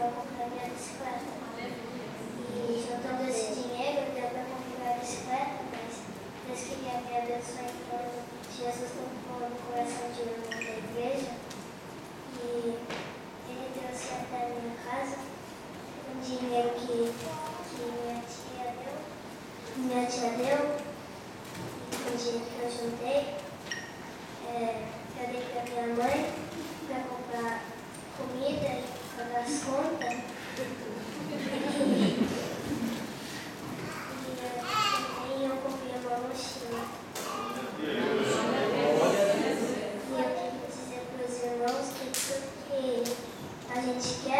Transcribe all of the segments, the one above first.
para comprar minha bicicleta. E juntando esse dinheiro, deu para comprar a bicicleta, mas Deus queria me abençoar, então Jesus tocou no coração de um da igreja. E ele trouxe até a minha casa um dinheiro que, que minha tia deu, minha tia deu, o dinheiro que eu juntei, é, eu dei para minha mãe para comprar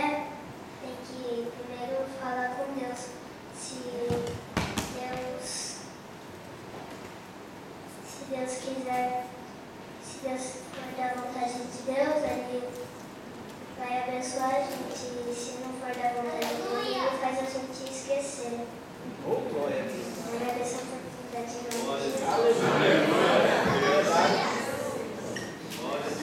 Né? tem que primeiro falar com Deus. Se Deus, se Deus quiser, se Deus for da vontade de Deus, Ele vai abençoar a gente. E se não for da vontade Ele faz a gente esquecer. Oh, glória. A oportunidade de Aleluia.